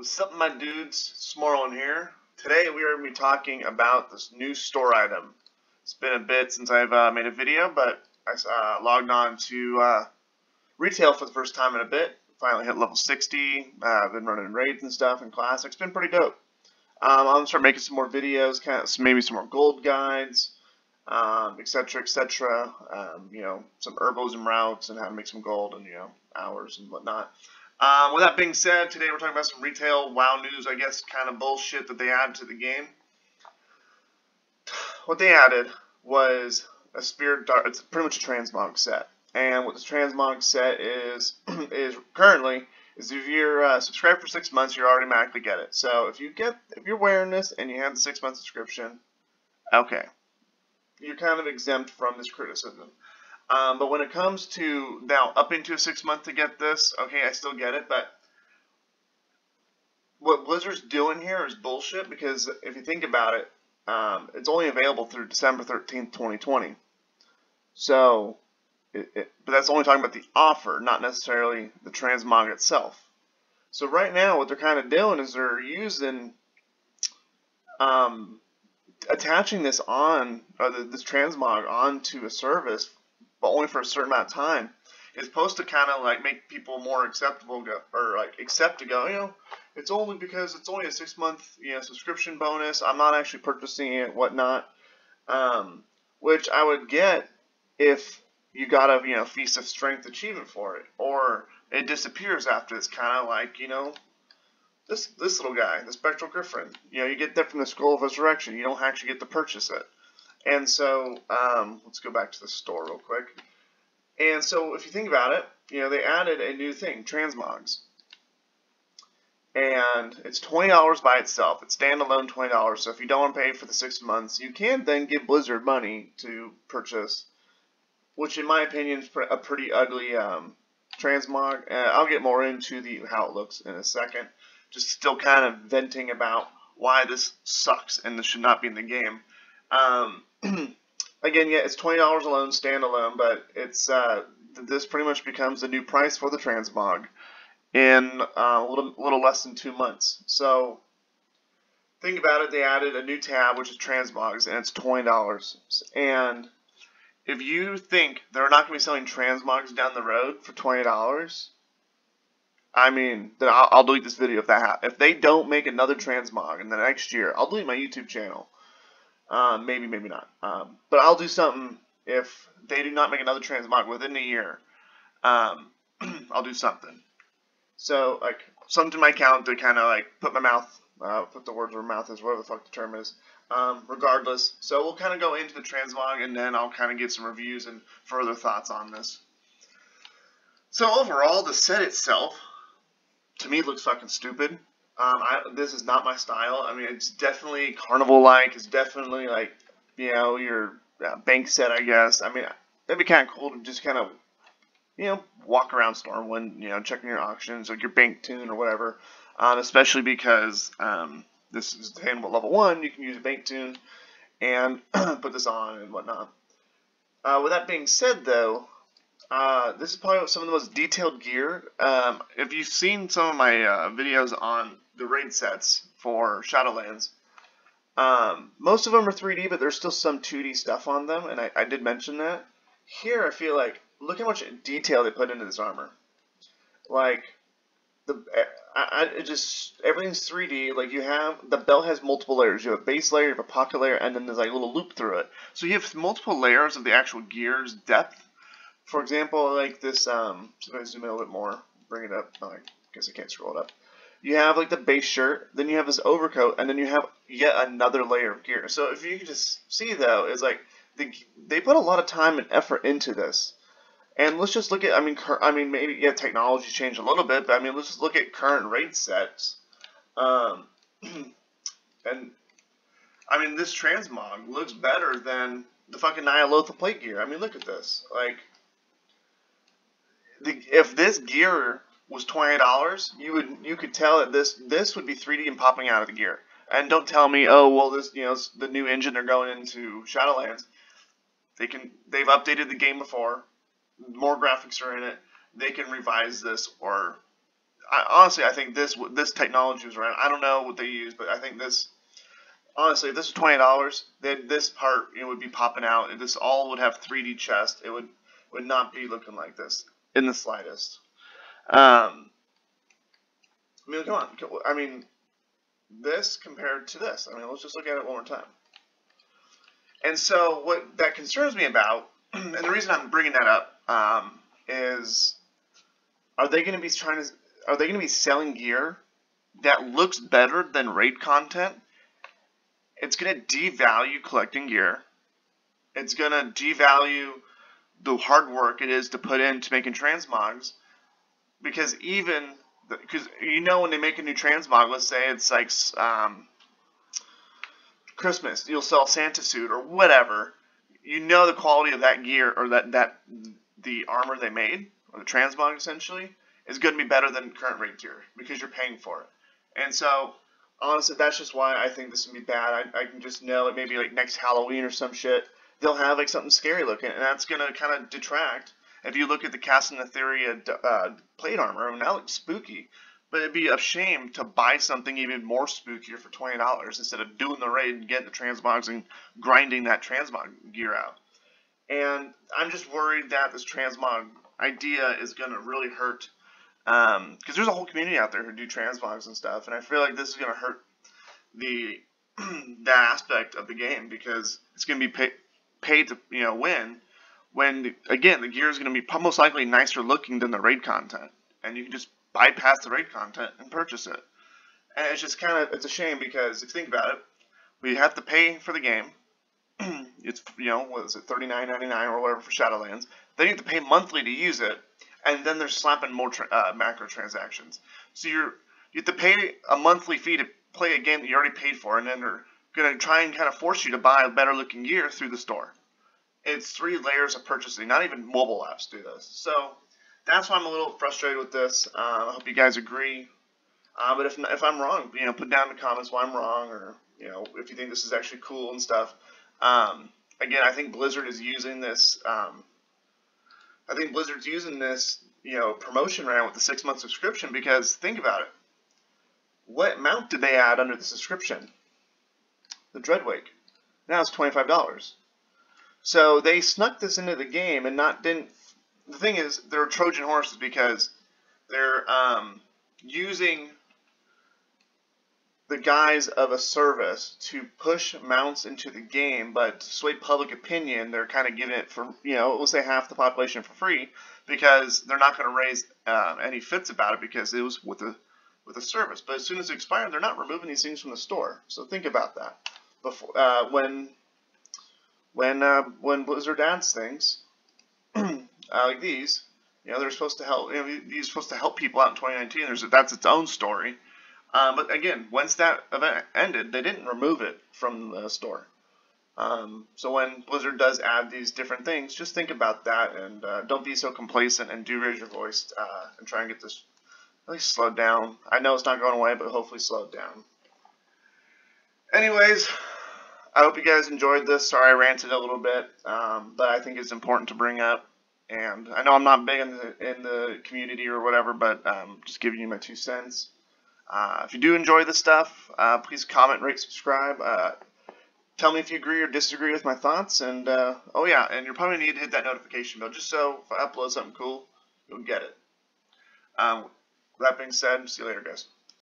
What's up, my dudes? Symorlin here. Today we are going to be talking about this new store item. It's been a bit since I've uh, made a video, but I uh, logged on to uh, retail for the first time in a bit. Finally hit level 60. Uh, I've been running raids and stuff in classics. It's been pretty dope. Um, I'm going to start making some more videos, kind of maybe some more gold guides, etc., um, etc. Et um, you know, some herbalism routes and how to make some gold and you know hours and whatnot. Um, with that being said, today we're talking about some retail WoW news, I guess, kind of bullshit that they added to the game. What they added was a Spirit Dart. It's pretty much a transmog set. And what the transmog set is, is currently, is if you're uh, subscribed for six months, you automatically get it. So if you get, if you're wearing this and you have the six month subscription, okay, you're kind of exempt from this criticism. Um, but when it comes to now up into a six month to get this, okay, I still get it. But what Blizzard's doing here is bullshit because if you think about it, um, it's only available through December 13th, 2020. So, it, it, but that's only talking about the offer, not necessarily the transmog itself. So right now, what they're kind of doing is they're using, um, attaching this on, or this transmog onto a service but only for a certain amount of time. It's supposed to kind of like make people more acceptable go, or like accept to go, you know, it's only because it's only a six month you know subscription bonus. I'm not actually purchasing it, whatnot. Um, which I would get if you got a you know feast of strength achievement for it, or it disappears after. It's kind of like you know this this little guy, the spectral griffin. You know, you get that from the scroll of resurrection. You don't actually get to purchase it. And so, um, let's go back to the store real quick. And so, if you think about it, you know, they added a new thing, transmogs. And it's $20 by itself. It's standalone $20. So if you don't want to pay for the six months, you can then give Blizzard money to purchase, which in my opinion is a pretty ugly um, transmog. Uh, I'll get more into the how it looks in a second. Just still kind of venting about why this sucks and this should not be in the game. Um, again, yeah, it's twenty dollars alone, standalone, but it's uh, this pretty much becomes the new price for the transmog in uh, a little little less than two months. So think about it. They added a new tab, which is transmogs, and it's twenty dollars. And if you think they're not going to be selling transmogs down the road for twenty dollars, I mean, then I'll, I'll, delete this video if that happens. If they don't make another transmog in the next year, I'll delete my YouTube channel. Um, maybe, maybe not. Um, but I'll do something if they do not make another transmog within a year. Um, I'll do something. So, like, something to my account to kind of, like, put my mouth, uh, put the words where my mouth is, whatever the fuck the term is. Um, regardless. So we'll kind of go into the transmog, and then I'll kind of get some reviews and further thoughts on this. So overall, the set itself, to me, looks fucking stupid. Um, I, this is not my style. I mean, it's definitely carnival-like. It's definitely like, you know, your uh, bank set, I guess. I mean, that'd be kind of cool to just kind of, you know, walk around Stormwind, you know, checking your auctions or your bank tune or whatever. Um, especially because um, this is attainable level one, you can use a bank tune and put this on and whatnot. Uh, with that being said, though, uh, this is probably some of the most detailed gear. Um, if you've seen some of my uh, videos on the raid sets for Shadowlands, um, most of them are 3D, but there's still some 2D stuff on them, and I, I did mention that. Here, I feel like, look how much detail they put into this armor. Like, the I, I, it just everything's 3D. Like you have the belt has multiple layers. You have a base layer, you have a pocket layer, and then there's like a little loop through it. So you have multiple layers of the actual gear's depth for example, like this, um, so if I zoom in a little bit more, bring it up, oh, I guess I can't scroll it up. You have like the base shirt, then you have this overcoat, and then you have yet another layer of gear. So if you can just see though, is like the, they put a lot of time and effort into this. And let's just look at, I mean, I mean, maybe yeah, technology changed a little bit, but I mean, let's just look at current raid sets. Um, and I mean, this transmog looks better than the fucking Ny'alotha plate gear. I mean, look at this. Like, the, if this gear was twenty dollars, you would you could tell that this this would be 3D and popping out of the gear. And don't tell me, oh well, this you know the new engine they're going into Shadowlands. They can they've updated the game before, more graphics are in it. They can revise this, or I, honestly, I think this this technology was right. I don't know what they use, but I think this honestly, if this was twenty dollars, then this part would be popping out, this all would have 3D chest. It would would not be looking like this in the slightest. Um, I mean, come on. I mean, this compared to this. I mean, let's just look at it one more time. And so, what that concerns me about, and the reason I'm bringing that up, um, is are they going to be trying to are they going to be selling gear that looks better than raid content? It's going to devalue collecting gear. It's going to devalue the hard work it is to put into making transmogs because even because you know when they make a new transmog, let's say it's like um, Christmas, you'll sell Santa suit or whatever. You know the quality of that gear or that that the armor they made or the transmog essentially is going to be better than current raid gear because you're paying for it. And so honestly, that's just why I think this would be bad. I, I can just know it maybe like next Halloween or some shit. They'll have like something scary looking, and that's gonna kind of detract. If you look at the Castle Nathria uh, plate armor, I that looks spooky. But it'd be a shame to buy something even more spookier for twenty dollars instead of doing the raid and getting the transmogs and grinding that transmog gear out. And I'm just worried that this transmog idea is going to really hurt because um, there's a whole community out there who do transmogs and stuff, and I feel like this is going to hurt the that aspect of the game because it's going to be pay, paid to you know win when again the gear is going to be most likely nicer looking than the raid content, and you can just bypass the raid content and purchase it. And it's just kind of it's a shame because if you think about it, we have to pay for the game. it's you know what is it thirty nine ninety nine or whatever for Shadowlands. Then you have to pay monthly to use it and then they're slapping more uh, macro transactions. So you're you have to pay a monthly fee to play a game that you already paid for, and then they're going to try and kind of force you to buy better looking gear through the store. It's three layers of purchasing. Not even mobile apps do this. So that's why I'm a little frustrated with this. Uh, I hope you guys agree. Uh, but if if I'm wrong, you know, put down in the comments why I'm wrong, or you know, if you think this is actually cool and stuff. Um, again, I think Blizzard is using this um, I think Blizzard's using this, you know, promotion round with the six month subscription because think about it. What mount did they add under the subscription? The Dreadwake. Now it's twenty five dollars. So they snuck this into the game and not didn't. The thing is, they're Trojan horses because they're um, using the guise of a service to push mounts into the game, but to sway public opinion, they're kind of giving it for, you know, let's say half the population for free because they're not going to raise uh, any fits about it because it was with a with a service. But as soon as it expired, they're not removing these things from the store. So think about that. Before uh, when when uh, when Blizzard adds things uh, like these, you know, they're supposed to help. You know, are supposed to help people out in 2019. There's that's its own story. Um, but again, once that event ended, they didn't remove it from the store. Um, so when Blizzard does add these different things, just think about that and uh, don't be so complacent and do raise your voice uh, and try and get this at least slowed down. I know it's not going away, but hopefully slowed down. Anyways, I hope you guys enjoyed this. Sorry I ranted a little bit, um, but I think it's important to bring up. And I know I'm not big in the, in the community or whatever, but um, just giving you my two cents. Uh, if you do enjoy this stuff, uh, please comment, rate, subscribe. Uh, tell me if you agree or disagree with my thoughts. And uh, oh yeah, and you're probably need to hit that notification bell just so if I upload something cool, you'll get it. Um, that being said, see you later, guys.